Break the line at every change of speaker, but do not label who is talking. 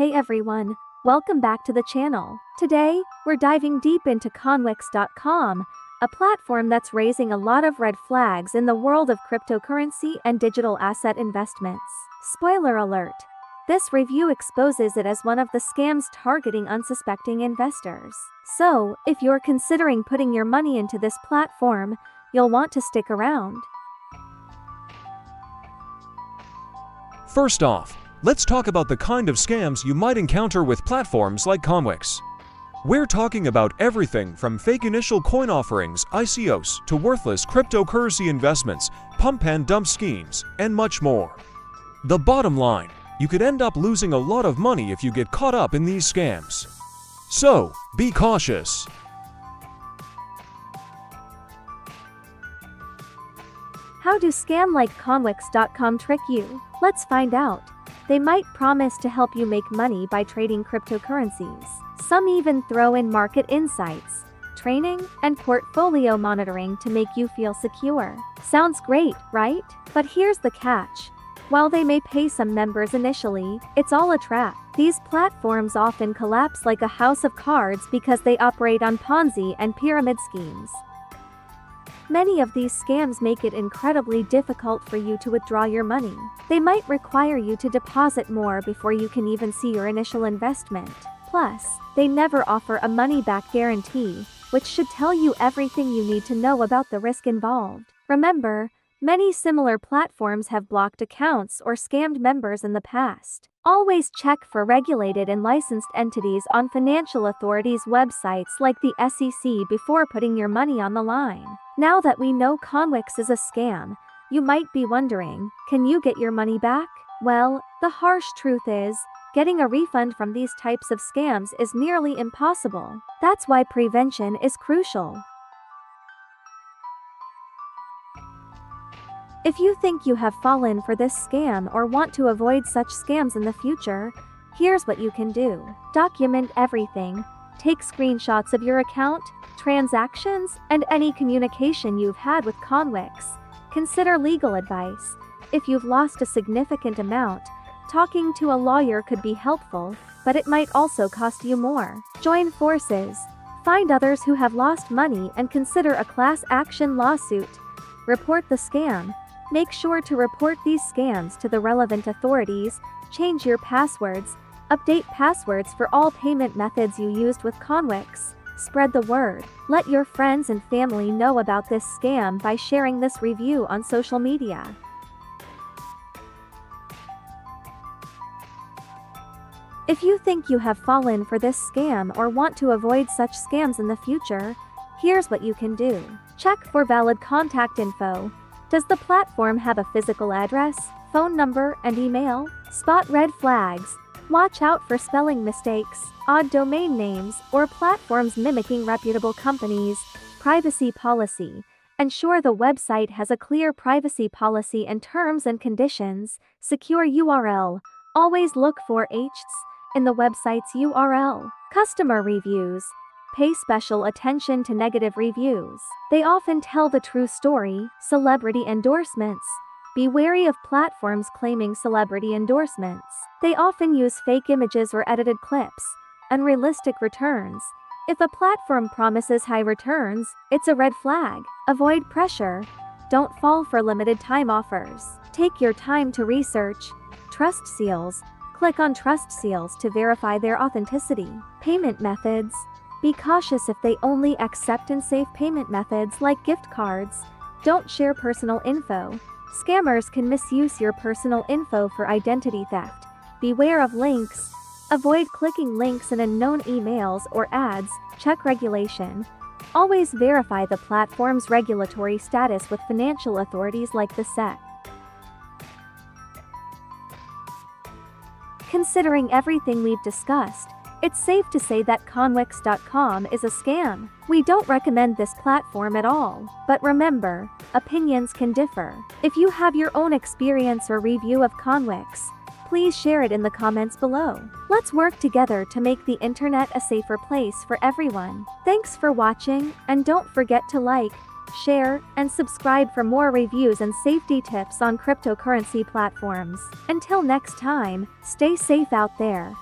Hey everyone, welcome back to the channel. Today, we're diving deep into Konwix.com, a platform that's raising a lot of red flags in the world of cryptocurrency and digital asset investments. Spoiler alert. This review exposes it as one of the scams targeting unsuspecting investors. So, if you're considering putting your money into this platform, you'll want to stick around.
First off, let's talk about the kind of scams you might encounter with platforms like Konwix. We're talking about everything from fake initial coin offerings, ICOs, to worthless cryptocurrency investments, pump and dump schemes, and much more. The bottom line, you could end up losing a lot of money if you get caught up in these scams. So, be cautious.
How do scam like Konwix.com trick you? Let's find out. They might promise to help you make money by trading cryptocurrencies. Some even throw in market insights, training, and portfolio monitoring to make you feel secure. Sounds great, right? But here's the catch. While they may pay some members initially, it's all a trap. These platforms often collapse like a house of cards because they operate on Ponzi and pyramid schemes. Many of these scams make it incredibly difficult for you to withdraw your money. They might require you to deposit more before you can even see your initial investment. Plus, they never offer a money back guarantee, which should tell you everything you need to know about the risk involved. Remember, many similar platforms have blocked accounts or scammed members in the past. Always check for regulated and licensed entities on financial authorities' websites like the SEC before putting your money on the line. Now that we know Konwix is a scam, you might be wondering, can you get your money back? Well, the harsh truth is, getting a refund from these types of scams is nearly impossible. That's why prevention is crucial. If you think you have fallen for this scam or want to avoid such scams in the future, here's what you can do. Document everything. Take screenshots of your account, transactions, and any communication you've had with Konwix. Consider legal advice. If you've lost a significant amount, talking to a lawyer could be helpful, but it might also cost you more. Join forces. Find others who have lost money and consider a class action lawsuit. Report the scam. Make sure to report these scams to the relevant authorities, change your passwords, update passwords for all payment methods you used with Konwix. Spread the word. Let your friends and family know about this scam by sharing this review on social media. If you think you have fallen for this scam or want to avoid such scams in the future, here's what you can do. Check for valid contact info. Does the platform have a physical address, phone number, and email? Spot red flags. Watch out for spelling mistakes, odd domain names, or platforms mimicking reputable companies. Privacy policy. Ensure the website has a clear privacy policy and terms and conditions. Secure URL. Always look for HTTPS in the website's URL. Customer reviews. Pay special attention to negative reviews. They often tell the true story, celebrity endorsements. Be wary of platforms claiming celebrity endorsements. They often use fake images or edited clips. Unrealistic returns. If a platform promises high returns, it's a red flag. Avoid pressure. Don't fall for limited time offers. Take your time to research. Trust seals. Click on trust seals to verify their authenticity. Payment methods. Be cautious if they only accept and safe payment methods like gift cards. Don't share personal info. Scammers can misuse your personal info for identity theft. Beware of links. Avoid clicking links in unknown emails or ads. Check regulation. Always verify the platform's regulatory status with financial authorities like the SEC. Considering everything we've discussed, it's safe to say that Konwix.com is a scam. We don't recommend this platform at all. But remember, opinions can differ. If you have your own experience or review of Konwix, please share it in the comments below. Let's work together to make the internet a safer place for everyone. Thanks for watching, and don't forget to like, share, and subscribe for more reviews and safety tips on cryptocurrency platforms. Until next time, stay safe out there.